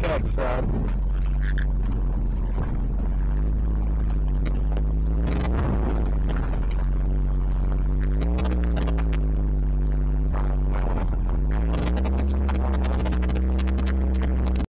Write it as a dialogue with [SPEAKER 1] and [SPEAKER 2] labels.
[SPEAKER 1] kick, son.